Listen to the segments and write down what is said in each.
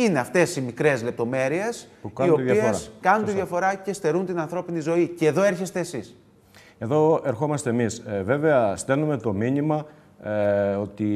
είναι αυτές οι μικρές λεπτομέρειες οι οποίες κάνουν τη διαφορά και στερούν την ανθρώπινη ζωή. Και εδώ έρχεστε εσείς. Εδώ ερχόμαστε εμείς. Ε, βέβαια, στέλνουμε το μήνυμα ε, ότι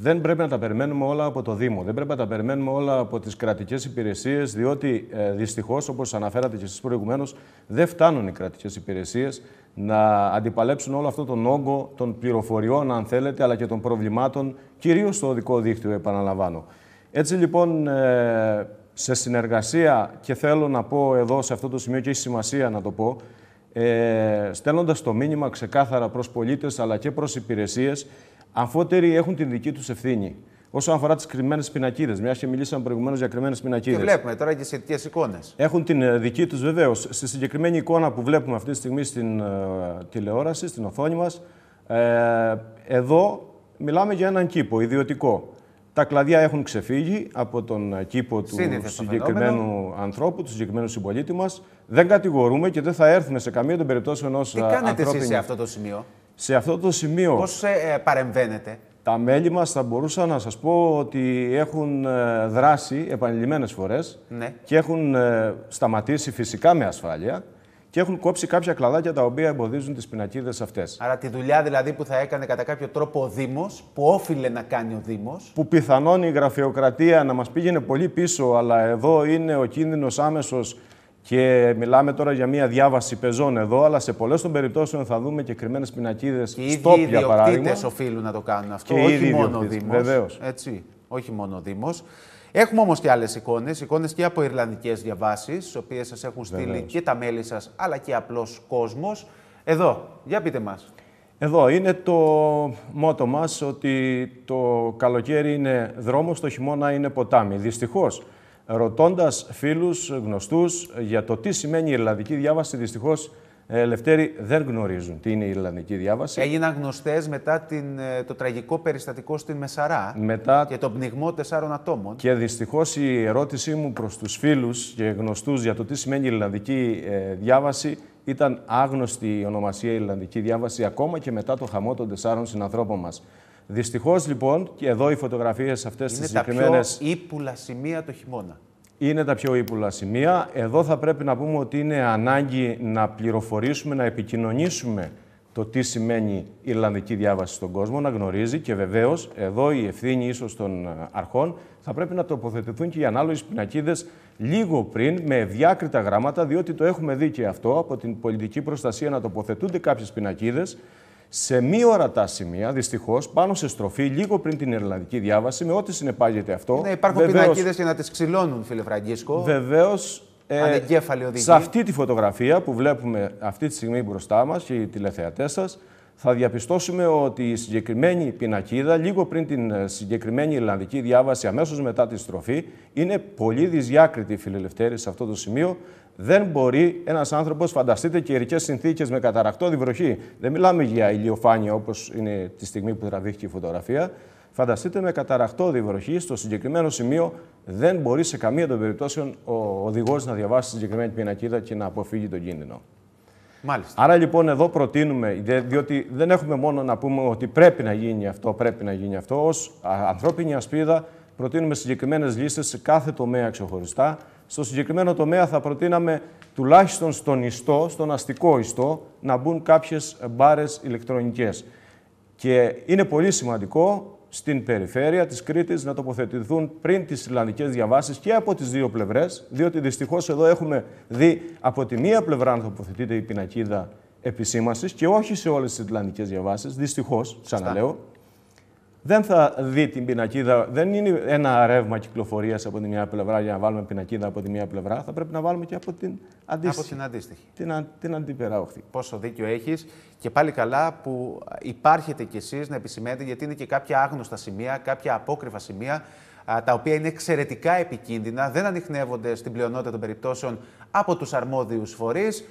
δεν πρέπει να τα περιμένουμε όλα από το Δήμο, δεν πρέπει να τα περιμένουμε όλα από τις κρατικές υπηρεσίες, διότι ε, δυστυχώς, όπως αναφέρατε και εσείς προηγουμένως, δεν φτάνουν οι κρατικές υπηρεσίες να αντιπαλέψουν όλο αυτό τον όγκο των πληροφοριών, αν θέλετε, αλλά και των προβλημάτων, κυρίως στο οδικό δίκτυο, επαναλαμβάνω. Έτσι λοιπόν, ε, σε συνεργασία, και θέλω να πω εδώ σε αυτό το σημείο και έχει σημασία να το πω, ε, στέλνοντας το μήνυμα ξεκάθαρα προς πολίτες αλλά και προς υπηρεσίες, αμφότεροι έχουν την δική τους ευθύνη. Όσον αφορά τις κρυμμένες πινακίδες, μιας και μιλήσαμε προηγουμένως για κρυμμένες πινακίδες. Και βλέπουμε τώρα και σχετικές εικόνες. Έχουν την ε, δική τους βεβαίως. Στη συγκεκριμένη εικόνα που βλέπουμε αυτή τη στιγμή στην uh, τηλεόραση, στην οθόνη μας, ε, εδώ μιλάμε για έναν κήπο ιδιωτικό. Τα κλαδιά έχουν ξεφύγει από τον κήπο του συγκεκριμένου ανθρώπου, του συγκεκριμένου συμπολίτη μας. Δεν κατηγορούμε και δεν θα έρθουμε σε καμία των περιπτώσεων ως Τι κάνετε εσείς σε αυτό το σημείο; Σε αυτό το σημείο. Πώς ε, παρεμβαίνετε; Τα μέλη μας θα μπορούσα να σας πω ότι έχουν ε, δράσει επανειλημμένες φορές ναι. και έχουν ε, σταματήσει φυσικά με ασφάλεια και έχουν κόψει κάποια κλαδάκια τα οποία εμποδίζουν τις πινακίδες αυτές. Άρα τη δουλειά δηλαδή που θα έκανε κατά κάποιο τρόπο ο Δήμος, που όφιλε να κάνει ο Δήμος. Που πιθανόν η γραφειοκρατία να μας πήγαινε πολύ πίσω, αλλά εδώ είναι ο κίνδυνος άμεσος και μιλάμε τώρα για μια διάβαση πεζών εδώ, αλλά σε πολλές των περιπτώσεων θα δούμε και κρυμμένες πινακίδες στο για παράδειγμα. Και οι οφείλουν να το κάνουν αυτό, και όχι μόνο ο Δήμος. Έτσι, όχι μόνο ο Δήμος. Έχουμε όμως και άλλες εικόνες, εικόνες και από Ιρλανδικές διαβάσεις, τις οποίες σας έχουν στείλει Βεβαίως. και τα μέλη σας, αλλά και απλός κόσμος. Εδώ, για πείτε μας. Εδώ είναι το μότο μας ότι το καλοκαίρι είναι δρόμος, το χειμώνα είναι ποτάμι. Δυστυχώς, ρωτώντας φίλους, γνωστούς για το τι σημαίνει η Ιρλανδική διάβαση, δυστυχώ Λευτέρη δεν γνωρίζουν τι είναι η Ιρλανδική διάβαση. Έγιναν γνωστές μετά την, ε, το τραγικό περιστατικό στην Μεσαρά μετά... και τον πνιγμό τεσσάρων ατόμων. Και δυστυχώς η ερώτησή μου προς τους φίλους και γνωστούς για το τι σημαίνει η Ιρλανδική ε, διάβαση ήταν άγνωστη η ονομασία Ιρλανδική διάβαση ακόμα και μετά το χαμό των τεσσάρων συνανθρώπων μας. Δυστυχώς λοιπόν, και εδώ οι φωτογραφίες αυτές τις συγκεκριμένε. Είναι τα πιο ύπουλα σημεία το χειμώνα. Είναι τα πιο ύπουλα σημεία. Εδώ θα πρέπει να πούμε ότι είναι ανάγκη να πληροφορήσουμε, να επικοινωνήσουμε το τι σημαίνει η Ιρλανδική διάβαση στον κόσμο, να γνωρίζει και βεβαίως εδώ η ευθύνη ίσως των αρχών. Θα πρέπει να τοποθετηθούν και οι ανάλογες πινακίδες λίγο πριν με διάκριτα γράμματα, διότι το έχουμε δει και αυτό. Από την πολιτική προστασία να τοποθετούνται κάποιες πινακίδες σε μη ορατά σημεία, δυστυχώς, πάνω σε στροφή, λίγο πριν την Ιρλανδική διάβαση, με ό,τι συνεπάγεται αυτό. Ναι, υπάρχουν πινακίδες για να τις ξυλώνουν, φίλε Φραγκίσκο. Βεβαίως. Ε, σε αυτή τη φωτογραφία που βλέπουμε αυτή τη στιγμή μπροστά μας και οι τηλεθεατές σας, θα διαπιστώσουμε ότι η συγκεκριμένη πινακίδα, λίγο πριν την ε, συγκεκριμένη Ιρλανδική διάβαση, αμέσως μετά τη στροφή, είναι πολύ δυσδιάκριτη, φιλελευθέρη, σε αυτό το σημείο, δεν μπορεί ένας άνθρωπος, φανταστείτε καιρικέ συνθήκες με καταρακτώδη βροχή. Δεν μιλάμε για ηλιοφάνεια όπως είναι τη στιγμή που τραβήχθηκε η φωτογραφία. Φανταστείτε με καταρακτώδη βροχή στο συγκεκριμένο σημείο δεν μπορεί σε καμία των περιπτώσεων ο οδηγός να διαβάσει τη συγκεκριμένη πινακίδα και να αποφύγει τον κίνδυνο. Μάλιστα. Άρα λοιπόν εδώ προτείνουμε, διότι δεν έχουμε μόνο να πούμε ότι πρέπει να γίνει αυτό, πρέπει να γίνει αυτό, ως ανθρώπινη ασπίδα προτείνουμε συγκεκριμένες λύσει σε κάθε τομέα ξεχωριστά. Στο συγκεκριμένο τομέα θα προτείναμε τουλάχιστον στον ιστό, στον αστικό ιστό, να μπουν κάποιες μπάρες ηλεκτρονικές. Και είναι πολύ σημαντικό στην περιφέρεια της Κρήτης να τοποθετηθούν πριν τις Ιρλανδικές διαβάσεις και από τις δύο πλευρές, διότι δυστυχώς εδώ έχουμε δει από τη μία πλευρά να τοποθετείται η πινακίδα επισήμασης και όχι σε όλες τις Ιρλανδικές διαβάσεις, δυστυχώς, ξαναλέω δεν θα δει την πινακίδα. Δεν είναι ένα ρεύμα κυκλοφορίας από τη μία πλευρά για να βάλουμε πινακίδα από τη μία πλευρά. Θα πρέπει να βάλουμε και από την αντίστοιχη. Από την αντίστοιχη. Την, α, την αντιπεράχθη. Πόσο δίκιο έχεις και πάλι καλά που υπάρχετε κι εσείς να επισημαίνετε, γιατί είναι και κάποια άγνωστα σημεία, κάποια απόκρυφα σημεία τα οποία είναι εξαιρετικά επικίνδυνα, δεν ανοιχνεύονται στην πλειονότητα των περιπτώσεων από τους αρμόδιους φορείς,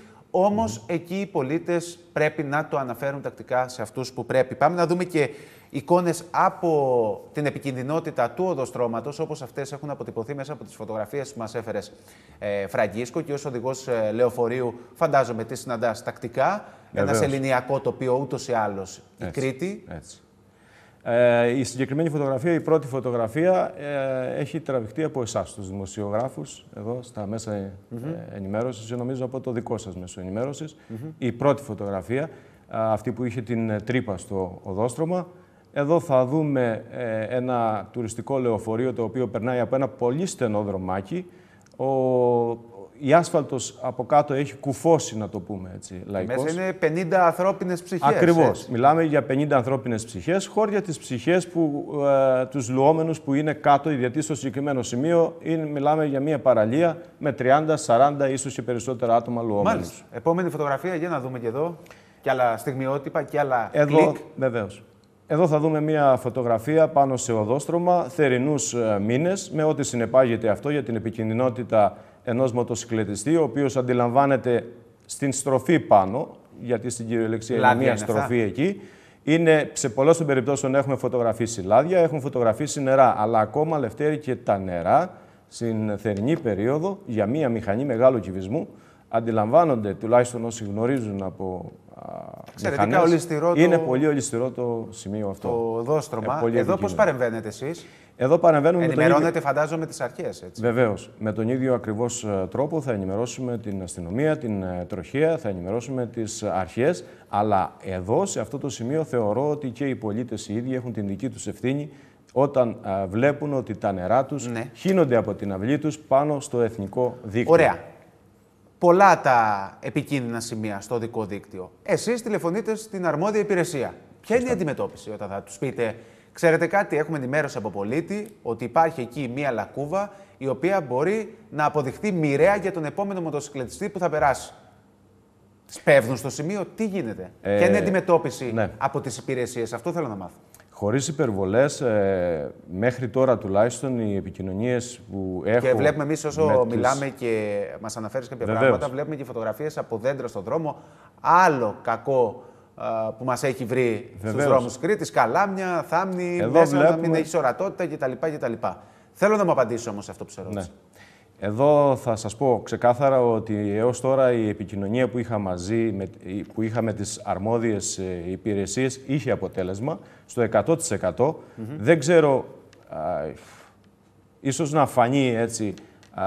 όμως εκεί οι πολίτες πρέπει να το αναφέρουν τακτικά σε αυτούς που πρέπει. Πάμε να δούμε και εικόνες από την επικινδυνότητα του οδοστρώματος, όπως αυτές έχουν αποτυπωθεί μέσα από τις φωτογραφίες που μας έφερες ε, Φραγκίσκο και ως οδηγός ε, λεωφορείου, φαντάζομαι τις συναντάς τακτικά. Ένας ελληνιακό τοπίο ούτως ή άλλως η Κρήτη. Έτσι. Ε, η συγκεκριμένη φωτογραφία, η πρώτη φωτογραφία, ε, έχει τραβηχτεί από εσάς, τους δημοσιογράφους, εδώ στα μέσα ε, ενημέρωσης, νομίζω από το δικό σας μέσο ενημέρωσης. Η πρώτη φωτογραφία, αυτή που είχε την τρύπα στο οδόστρωμα. Εδώ θα δούμε ένα τουριστικό λεωφορείο το οποίο περνάει από ένα πολύ στενό δρομάκι. Ο, η άσφαλτος από κάτω έχει κουφώσει, να το πούμε έτσι, λαϊκώς. Μέσα είναι 50 ανθρώπινες ψυχές. Ακριβώς. Μιλάμε για 50 ανθρώπινες ψυχές, χώρια τις ψυχές που, ε, τους λουόμενους που είναι κάτω, γιατί στο συγκεκριμένο σημείο είναι, μιλάμε για μια παραλία με 30, 40, ίσως και περισσότερα άτομα λουόμενους. Μάλιστα. Επόμενη φωτογραφία, για να δούμε και εδώ. Και άλλα στιγμιότυπα και άλλα εδώ, κλικ. Βεβαίως. Εδώ θα δούμε μια φωτογραφία πάνω σε οδόστρωμα, θερινούς ε, μήνες, με ό,τι συνεπάγεται αυτό για την επικινδυνότητα ενός μοτοσυκλετιστή, ο οποίος αντιλαμβάνεται στην στροφή πάνω, γιατί στην κυριολεξία είναι μια στροφή εκεί. Είναι, σε πολλές των περιπτώσεων έχουμε φωτογραφίσει λάδια, έχουν φωτογραφίσει νερά, αλλά ακόμα λευτέρει και τα νερά στην θερινή περίοδο για μια μηχανή μεγάλου κυβισμού αντιλαμβάνονται, τουλάχιστον όσοι γνωρίζουν από Εξαιρετικά ολιστηρό το... Είναι πολύ ολιστηρό το σημείο αυτό. Το δόστρωμα. Ε, Εδώ πώς παρεμβαίνετε εσείς; Εδώ παρεμβαίνουμε Ενημερώνετε, με τον ίδιο... φαντάζομαι, τις αρχές, έτσι. Βεβαίως. Με τον ίδιο ακριβώς ε, τρόπο θα ενημερώσουμε την αστυνομία, την ε, τροχέα, θα ενημερώσουμε τις αρχές. Αλλά εδώ, σε αυτό το σημείο, θεωρώ ότι και οι πολίτες οι ίδιοι έχουν την δική τους ευθύνη όταν βλέπουν ότι τα νερά τους ναι. χύνονται από την αυλή τους πάνω στο εθνικό δίκτυο. Ωραία πολλά τα επικίνδυνα σημεία στο δικό δίκτυο. Εσείς τηλεφωνείτε στην αρμόδια υπηρεσία. Ποια είναι η αντιμετώπιση όταν θα τους πείτε, Ξέρετε κάτι, έχουμε ενημέρωση από πολίτη ότι υπάρχει εκεί μία λακκούβα η οποία μπορεί να αποδειχθεί μοιραία για τον επόμενο μοτοσυκλετιστή που θα περάσει. Σπέβδουν στο σημείο, τι γίνεται; Ε, Ποια είναι η αντιμετώπιση ναι. από τις υπηρεσίες, αυτό θέλω να μάθω. Χωρίς υπερβολές, ε, μέχρι τώρα τουλάχιστον οι επικοινωνίες που έχω... Και βλέπουμε εμείς όσο μιλάμε και μας αναφέρεις κάποια Βεβαίως. πράγματα, βλέπουμε και φωτογραφίες από δέντρα στον δρόμο. Άλλο κακό που μας έχει βρει Βεβαίως. στους δρόμους Κρήτης, καλάμια, θάμνη, Εδώ μέσα βλέπουμε... να μην έχεις ορατότητα κτλ. Θέλω να μου απαντήσω όμως αυτό που σε ρώτησα. Ναι. Εδώ θα σας πω ξεκάθαρα ότι έως τώρα η επικοινωνία που είχα μαζί, που είχα με τις αρμόδιες ε, υπηρεσίες είχε αποτέλεσμα στο 100%. Δεν ξέρω, α, ίσως να φανεί έτσι α,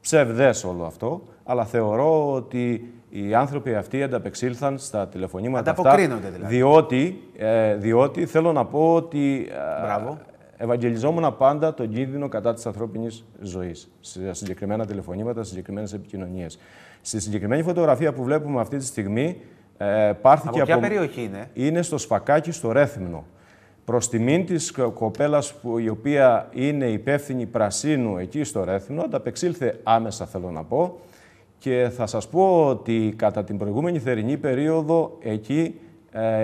ψευδές όλο αυτό, αλλά θεωρώ ότι οι άνθρωποι αυτοί ανταπεξήλθαν στα τηλεφωνήματα αυτά. δηλαδή. Διότι, ε, διότι θέλω να πω ότι Μπράβο ευαγγελιζόμουν πάντα τον κίνδυνο κατά της ανθρώπινης ζωής. Σε συγκεκριμένα τηλεφωνήματα, σε συγκεκριμένες επικοινωνίες. Στη συγκεκριμένη φωτογραφία που βλέπουμε αυτή τη στιγμή, ε, πάρθηκε από. Ποια περιοχή είναι; Είναι στο Σφακάκι, στο Ρέθυμνο. Προς τιμήν της κοπέλας η οποία είναι υπεύθυνη πρασίνου εκεί στο Ρέθυμνο, ανταπεξήλθε άμεσα, θέλω να πω. Και θα σας πω ότι κατά την προηγούμενη θερινή περίοδο εκεί ε,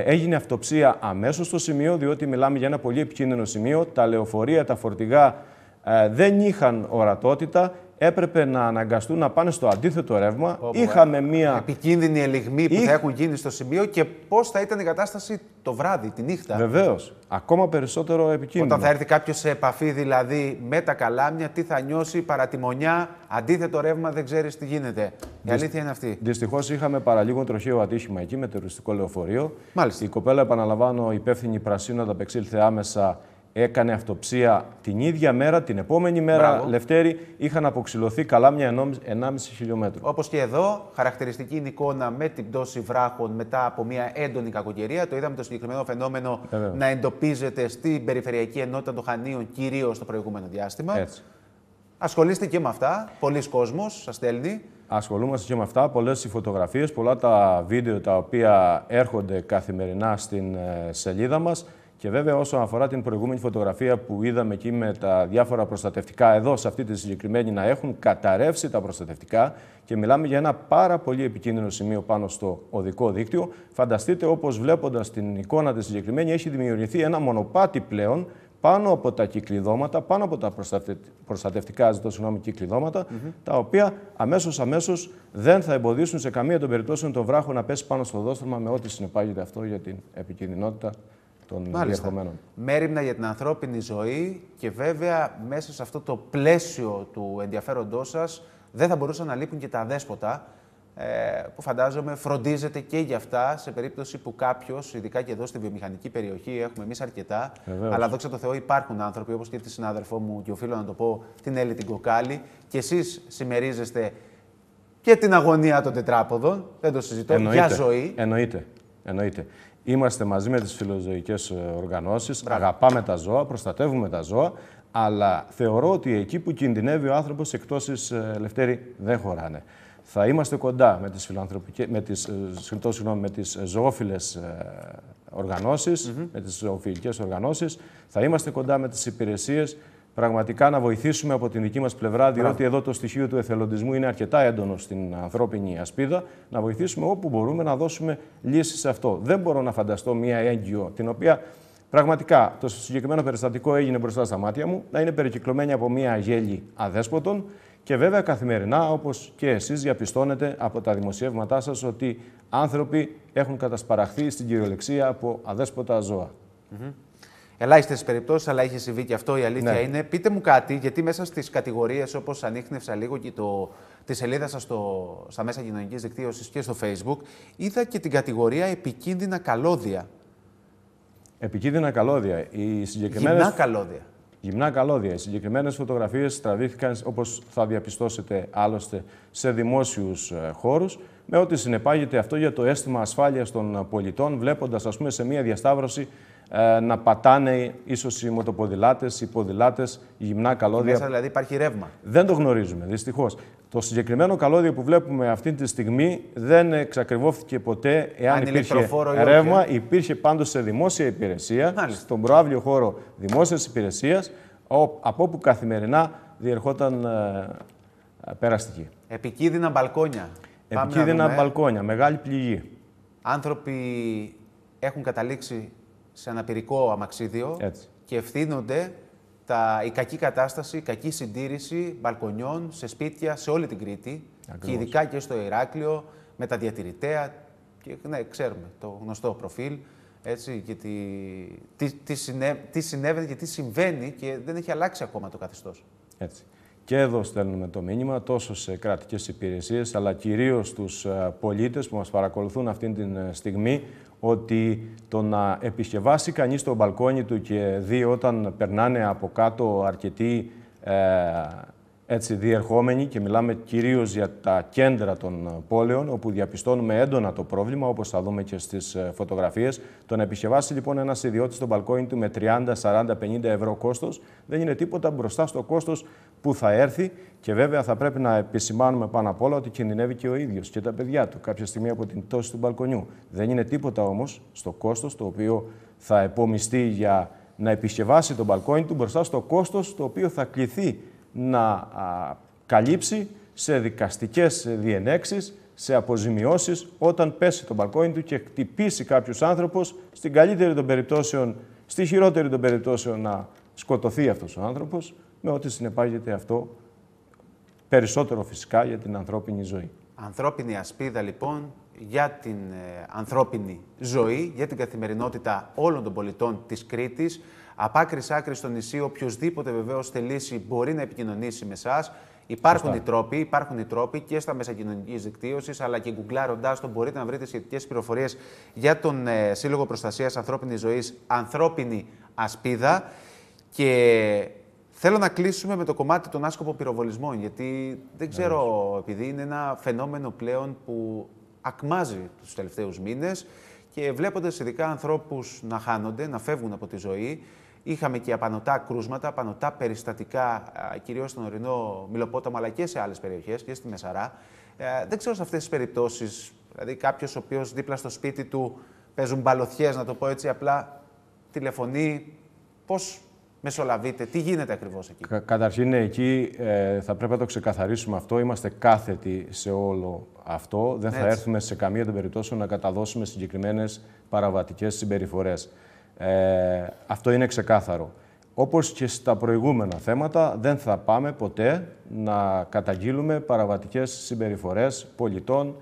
έγινε αυτοψία αμέσως στο σημείο, διότι μιλάμε για ένα πολύ επικίνδυνο σημείο. Τα λεωφορεία, τα φορτηγά ε, δεν είχαν ορατότητα έπρεπε να αναγκαστούν να πάνε στο αντίθετο ρεύμα. Είχαμε μία. Επικίνδυνη ελιγμή που θα έχουν γίνει στο σημείο και πώς θα ήταν η κατάσταση το βράδυ, τη νύχτα. Βεβαίως. Ακόμα περισσότερο επικίνδυνο. Όταν θα έρθει κάποιος σε επαφή δηλαδή με τα καλάμια, τι θα νιώσει, παρατημονιά, αντίθετο ρεύμα, δεν ξέρεις τι γίνεται. Η αλήθεια είναι αυτή. Δυστυχώς είχαμε παραλίγο τροχαίο ατύχημα εκεί με τεροριστικό λεωφορείο. Μάλιστα. Η κοπέλα, επαναλαμβάνω, υπεύθυνη πρασίνου ανταπεξήλθε άμεσα έκανε αυτοψία την ίδια μέρα, την επόμενη μέρα, Μπράβο. Λευτέρη, είχαν αποξυλωθεί καλά μια 1,5 χιλιόμετρο. Όπως και εδώ, χαρακτηριστική είναι η εικόνα με την πτώση βράχων μετά από μια έντονη κακοκαιρία. Το είδαμε το συγκεκριμένο φαινόμενο να εντοπίζεται στην περιφερειακή ενότητα των Χανίων, κυρίως το προηγούμενο διάστημα. Έτσι. Ασχολείστε και με αυτά. Πολλοί κόσμος σας στέλνει. Ασχολούμαστε και με αυτά. Πολλές οι φωτογραφίες, πολλά τα βίντεο τα οποία έρχονται καθημερινά στην ε, σελίδα μας. Και βέβαια, όσον αφορά την προηγούμενη φωτογραφία που είδαμε εκεί με τα διάφορα προστατευτικά, εδώ σε αυτή τη συγκεκριμένη να έχουν καταρρεύσει τα προστατευτικά και μιλάμε για ένα πάρα πολύ επικίνδυνο σημείο πάνω στο οδικό δίκτυο. Φανταστείτε, όπως βλέποντας την εικόνα τη συγκεκριμένη, έχει δημιουργηθεί ένα μονοπάτι πλέον πάνω από τα κυκλειδώματα, πάνω από τα προστατευτικά ζητώ συγγνώμη, κυκλειδώματα, τα οποία αμέσως αμέσως δεν θα εμποδίσουν σε καμία των περιπτώσεων τον βράχο να πέσει πάνω στο δόστρωμα με ό,τι συνεπάγεται αυτό για την επικίνδυνοτητα των Μάλιστα. Μέρημνα για την ανθρώπινη ζωή και βέβαια μέσα σε αυτό το πλαίσιο του ενδιαφέροντός σας δεν θα μπορούσαν να λείπουν και τα δέσποτα. ε, που φαντάζομαι φροντίζεται και για αυτά σε περίπτωση που κάποιος, ειδικά και εδώ στη βιομηχανική περιοχή, έχουμε εμείς αρκετά. Βεβαίως. Αλλά δόξα τω Θεώ υπάρχουν άνθρωποι, όπως και τη συνάδελφό μου και οφείλω να το πω, την Έλλη την Κοκάλη, και εσείς συμμερίζεστε και την αγωνία των τετράποδων. Δεν το συζητώ. Για ζωή. Εννοείται. Εννοείται. Είμαστε μαζί με τις φιλοζωικές οργανώσεις, αγαπάμε τα ζώα, προστατεύουμε τα ζώα, αλλά θεωρώ ότι εκεί που κινδυνεύει ο άνθρωπος εκτόσεις ελευθέρη δεν χωράνε. Θα είμαστε κοντά με τις, φιλανθρωπικές, με τις, ε, συγγνώμη, με τις ζωόφιλες ε, οργανώσεις, με τις ζωοφιλικές οργανώσεις. Θα είμαστε κοντά με τις υπηρεσίες πραγματικά να βοηθήσουμε από την δική μας πλευρά, διότι εδώ το στοιχείο του εθελοντισμού είναι αρκετά έντονο στην ανθρώπινη ασπίδα, να βοηθήσουμε όπου μπορούμε να δώσουμε λύσεις σε αυτό. Δεν μπορώ να φανταστώ μια έγκυο, την οποία πραγματικά το συγκεκριμένο περιστατικό έγινε μπροστά στα μάτια μου, να είναι περικυκλωμένη από μια γέλη αδέσποτων και βέβαια καθημερινά, όπως και εσείς διαπιστώνετε από τα δημοσιεύματά σας, ότι άνθρωποι έχουν κατασπαραχθεί στην κυριολεξία από αδέσποτα ζώα. Ελάχιστε περιπτώσεις, αλλά είχες συμβεί και αυτό. Η αλήθεια ναι. είναι. Πείτε μου κάτι, γιατί μέσα στις κατηγορίες, όπως ανείχνευσα λίγο και το, τη σελίδα σας στα μέσα κοινωνικής δικτύωσης και στο Facebook, είδα και την κατηγορία επικίνδυνα καλώδια. Επικίνδυνα καλώδια. Οι συγκεκριμένες... Γυμνά καλώδια. Γυμνά καλώδια. Οι συγκεκριμένες φωτογραφίες τραβήθηκαν, όπως θα διαπιστώσετε άλλωστε, σε δημόσιους ε, χώρους, με ό,τι συνεπάγεται αυτό για το αίσθημα ασφάλειας των πολιτών, βλέποντας, ας πούμε, σε μία διασταύρωση ε, να πατάνε ίσως οι μοτοποδηλάτες, οι ποδηλάτες, γυμνά καλώδια. Μέσα δηλαδή υπάρχει ρεύμα. Δεν το γνωρίζουμε, δυστυχώς. Το συγκεκριμένο καλώδιο που βλέπουμε αυτή τη στιγμή δεν εξακριβώθηκε ποτέ εάν Αν υπήρχε ρεύμα. Υπήρχε πάντως σε δημόσια υπηρεσία, Μάλιστα. στον προάβλιο χώρο δημόσιας υπηρεσίας, από όπου καθημερινά διερχόταν ε, περαστική. Επικίνδυνα μπαλκόνια. Επικίνδυνα μπαλκόνια, μεγάλη πληγή. Άνθρωποι έχουν καταλήξει σε αναπηρικό αμαξίδιο Έτσι. και ευθύνονται τα, η κακή κατάσταση, η κακή συντήρηση μπαλκονιών σε σπίτια σε όλη την Κρήτη και ειδικά και στο Ηράκλειο με τα διατηρητέα. Και, ναι, ξέρουμε το γνωστό προφίλ. Έτσι, και τι, τι, τι, τι συνέβαινε και τι συμβαίνει και δεν έχει αλλάξει ακόμα το καθεστώς. Έτσι. Και εδώ στέλνουμε το μήνυμα τόσο σε κρατικές υπηρεσίες αλλά κυρίως στους ε, πολίτες που μας παρακολουθούν αυτή τη ε, στιγμή ότι το να επισκευάσει κανείς το μπαλκόνι του και δει όταν περνάνε από κάτω αρκετοί ε, έτσι διερχόμενοι και μιλάμε κυρίως για τα κέντρα των πόλεων όπου διαπιστώνουμε έντονα το πρόβλημα όπως θα δούμε και στις ε, φωτογραφίες. Το να επισκευάσει λοιπόν ένας ιδιώτης το μπαλκόνι του με 30, 40, 50 ευρώ κόστος δεν είναι τίποτα μπροστά στο κόστος που θα έρθει και βέβαια θα πρέπει να επισημάνουμε πάνω απ' όλα ότι κινδυνεύει και ο ίδιος και τα παιδιά του κάποια στιγμή από την πτώση του μπαλκονιού. Δεν είναι τίποτα όμως στο κόστος το οποίο θα επομιστεί για να επισκευάσει το μπαλκόνι του μπροστά στο κόστος το οποίο θα κληθεί να καλύψει σε δικαστικές διενέξεις, σε αποζημιώσεις όταν πέσει το μπαλκόνι του και χτυπήσει κάποιος άνθρωπος, στην καλύτερη των περιπτώσεων, στη χειρότερη των περιπτώσεων να σκοτωθεί αυτός ο άνθρωπος, με ό,τι συνεπάγεται αυτό περισσότερο φυσικά για την ανθρώπινη ζωή. Ανθρώπινη ασπίδα λοιπόν για την ε, ανθρώπινη ζωή, για την καθημερινότητα όλων των πολιτών της Κρήτης. Από άκρη άκρη στο νησί, οποιοδήποτε βεβαίως θελήσει μπορεί να επικοινωνήσει με εσά. Υπάρχουν οι τρόποι, υπάρχουν οι τρόποι και στα μέσα κοινωνικής δικτύωσης, αλλά και γκουγκλάροντάς το μπορείτε να βρείτε σχετικές πληροφορίες για τον ε, Σύλλογο Προστασίας Ανθρώπινης Ζωής Ανθρώπινη Ασπίδα. Και θέλω να κλείσουμε με το κομμάτι των άσκοπων πυροβολισμών, γιατί δεν ξέρω, επειδή είναι ένα φαινόμενο πλέον που ακμάζει τους τελευταίους μήνες και βλέποντας ειδικά ανθρώπους να χάνονται, να φεύγουν από τη ζωή, Είχαμε και απανοτά κρούσματα, απανοτά περιστατικά, κυρίως στον ορεινό Μιλοπόταμο, αλλά και σε άλλες περιοχές και στη Μεσαρά. Ε, δεν ξέρω σε αυτές τις περιπτώσεις, δηλαδή κάποιος ο οποίος δίπλα στο σπίτι του παίζουν μπαλωθιέ, να το πω έτσι απλά, τηλεφωνεί. Πώς μεσολαβείτε, τι γίνεται ακριβώς εκεί; Κα, καταρχήν, εκεί ε, θα πρέπει να το ξεκαθαρίσουμε αυτό. Είμαστε κάθετοι σε όλο αυτό. Δεν θα έρθουμε σε καμία των περιπτώσεων να καταδώσουμε συγκεκριμένες παραβατικές συμπεριφορές. Ε, αυτό είναι ξεκάθαρο. Όπως και στα προηγούμενα θέματα, δεν θα πάμε ποτέ να καταγγείλουμε παραβατικές συμπεριφορές πολιτών,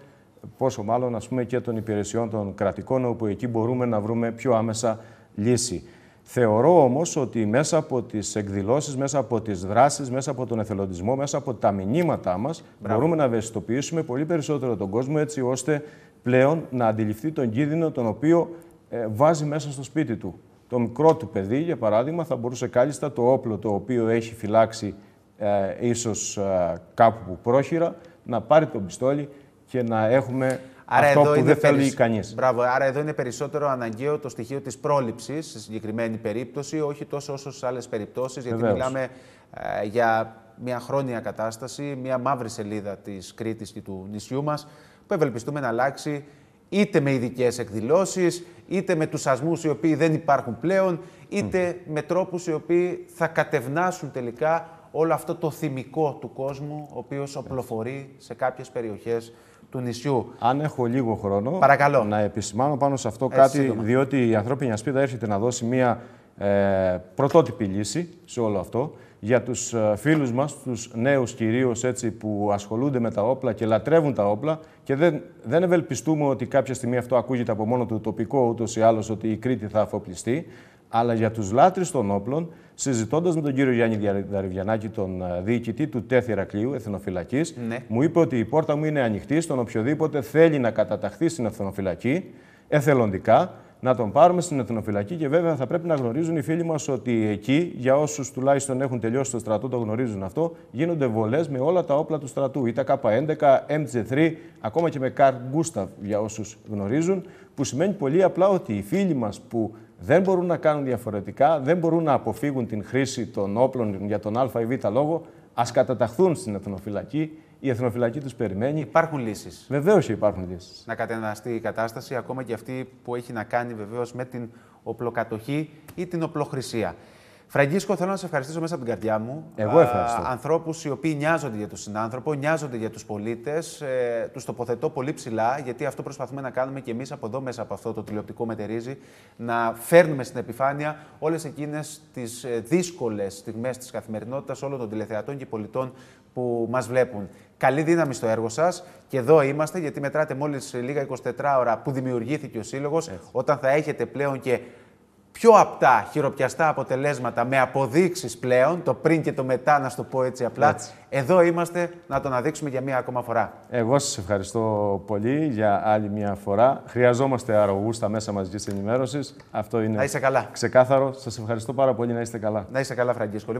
πόσο μάλλον ας πούμε, και των υπηρεσιών των κρατικών, όπου εκεί μπορούμε να βρούμε πιο άμεσα λύση. Θεωρώ όμως ότι μέσα από τις εκδηλώσεις, μέσα από τις δράσεις, μέσα από τον εθελοντισμό, μέσα από τα μηνύματά μας, μπορούμε να ευαισθητοποιήσουμε πολύ περισσότερο τον κόσμο έτσι ώστε πλέον να αντιληφθεί τον κίνδυνο τον οποίο ε, βάζει μέσα στο σπίτι του. Το μικρό του παιδί, για παράδειγμα, θα μπορούσε κάλλιστα το όπλο το οποίο έχει φυλάξει ε, ίσως ε, κάπου που πρόχειρα, να πάρει τον πιστόλι και να έχουμε Άρα αυτό που δεν θέλει κανείς. Μπράβο. Άρα εδώ είναι περισσότερο αναγκαίο το στοιχείο της πρόληψης στη συγκεκριμένη περίπτωση, όχι τόσο όσο σε άλλες περιπτώσεις, γιατί μιλάμε ε, για μια χρόνια κατάσταση, μια μαύρη σελίδα της Κρήτης και του νησιού μας, που ευελπιστούμε να αλλάξει είτε με ειδικές εκδηλώσεις, είτε με τους ασμούς οι οποίοι δεν υπάρχουν πλέον, είτε με τρόπους οι οποίοι θα κατευνάσουν τελικά όλο αυτό το θυμικό του κόσμου, ο οποίος οπλοφορεί σε κάποιες περιοχές του νησιού. Αν έχω λίγο χρόνο, Παρακαλώ. να επισημάνω πάνω σε αυτό κάτι, διότι η ανθρώπινη ασπίδα έρχεται να δώσει μια ε, πρωτότυπη λύση σε όλο αυτό για τους ε, φίλους μας, τους νέους κυρίως έτσι που ασχολούνται με τα όπλα και λατρεύουν τα όπλα και δεν, δεν ευελπιστούμε ότι κάποια στιγμή αυτό ακούγεται από μόνο του τοπικό ούτως ή άλλως ότι η Κρήτη θα αφοπλιστεί, αλλά για τους λάτρεις των όπλων, συζητώντας με τον κύριο Γιάννη Δαρβιανάκη, τον ε, διοικητή του ΤΕΘ Ηρακλείου, Εθνοφυλακής, ναι. μου είπε ότι η πόρτα μου είναι ανοιχτή στον οποιοδήποτε θέλει να καταταχθεί στην Εθνοφυλακή εθελοντικά, να τον πάρουμε στην Εθνοφυλακή και βέβαια θα πρέπει να γνωρίζουν οι φίλοι μας ότι εκεί, για όσους τουλάχιστον έχουν τελειώσει το στρατό, το γνωρίζουν αυτό, γίνονται βολές με όλα τα όπλα του στρατού. Είτε K11, MG3, ακόμα και με Carl Gustav, για όσους γνωρίζουν, που σημαίνει πολύ απλά ότι οι φίλοι μας που δεν μπορούν να κάνουν διαφορετικά, δεν μπορούν να αποφύγουν την χρήση των όπλων για τον Α ή Β λόγο, ας καταταχθούν στην εθνοφυλακή. Η εθνοφυλακή τους περιμένει. Υπάρχουν λύσεις. Βεβαίως και υπάρχουν λύσεις. Να κατεναστεί η κατάσταση, ακόμα και αυτή που έχει να κάνει βεβαίως με την οπλοκατοχή ή την οπλοχρησία. Φραγκίσκο, θέλω να σε ευχαριστήσω μέσα από την καρδιά μου. Εγώ ευχαριστώ. Ανθρώπους οι οποίοι νοιάζονται για τον συνάνθρωπο, νοιάζονται για τους πολίτες. Ε, τους τοποθετώ πολύ ψηλά, γιατί αυτό προσπαθούμε να κάνουμε και εμείς από εδώ, μέσα από αυτό το τηλεοπτικό μετερίζει, να φέρνουμε στην επιφάνεια όλες εκείνες τις ε, δύσκολες στιγμές της καθημερινότητας όλων των τηλεθεατών και πολιτών που μας βλέπουν. Καλή δύναμη στο έργο σας και εδώ είμαστε, γιατί μετράτε μόλις λίγα 24 ώρα που δημιουργήθηκε ο Σύλλογος, όταν θα έχετε πλέον και πιο απτά χειροπιαστά αποτελέσματα με αποδείξεις πλέον, το πριν και το μετά, να σου το πω έτσι απλά. Εδώ είμαστε να το αναδείξουμε για μία ακόμα φορά. Εγώ σας ευχαριστώ πολύ για άλλη μία φορά. Χρειαζόμαστε αρρωγούς στα μέσα μαζικής ενημέρωσης. Αυτό είναι να είσαι καλά. ξεκάθαρο. Σας ευχαριστώ πάρα πολύ. Να είστε καλά. Να είστε καλά, Φραγκίσκο.